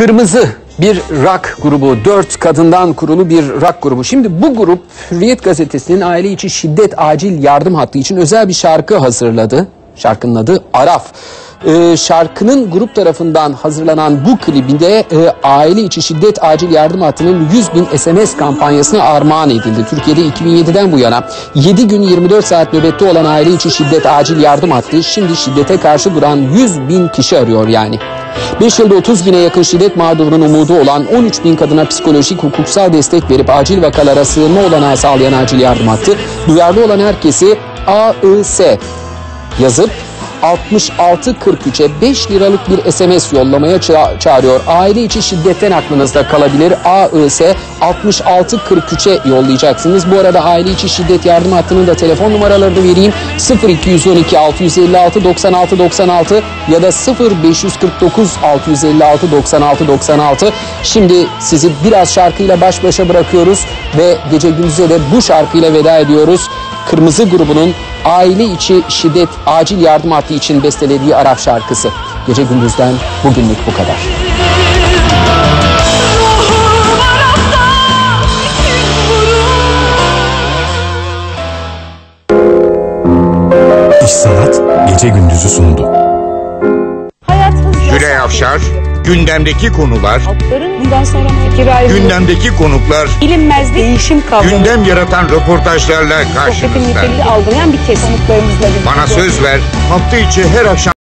Kırmızı bir rock grubu, dört kadından kurulu bir rock grubu. Şimdi bu grup Hürriyet Gazetesi'nin aile içi şiddet acil yardım hattı için özel bir şarkı hazırladı. Şarkının adı Araf. Ee, şarkının grup tarafından hazırlanan bu klibinde e, aile içi şiddet acil yardım hattının 100 bin SMS kampanyasına armağan edildi. Türkiye'de 2007'den bu yana 7 gün 24 saat nöbette olan aile içi şiddet acil yardım hattı şimdi şiddete karşı duran 100 bin kişi arıyor yani. 5 yılda 30 bine yakın şiddet mağdurunun umudu olan 13 bin kadına psikolojik hukuksal destek verip acil vakalara sığınma olanağı sağlayan acil yardım hattı duyarlı olan herkesi AIS yazıp 6643'e 5 liralık bir SMS yollamaya ça- çağırıyor. Aile içi şiddetten aklınızda kalabilir. AIS 6643'e yollayacaksınız. Bu arada aile içi şiddet yardım hattının da telefon numaralarını vereyim. 0212 656 96 96 ya da 0549 656 96 96. Şimdi sizi biraz şarkıyla baş başa bırakıyoruz ve gece gündüze de bu şarkıyla veda ediyoruz. Kırmızı grubunun aile içi şiddet acil yardım hattı için bestelediği Araf şarkısı. Gece gündüzden bugünlük bu kadar. İş Sanat gece gündüzü sundu. Gülay Avşar, gündemdeki konular, Halkların bundan sonra fikir ayrılığı, gündemdeki konuklar, bilinmez değişim kavramı, gündem yaratan röportajlarla sohbetin karşınızda. niteliği algılayan bir kesim. Konuklarımızla birlikte. Bana söz ver, hafta içi her akşam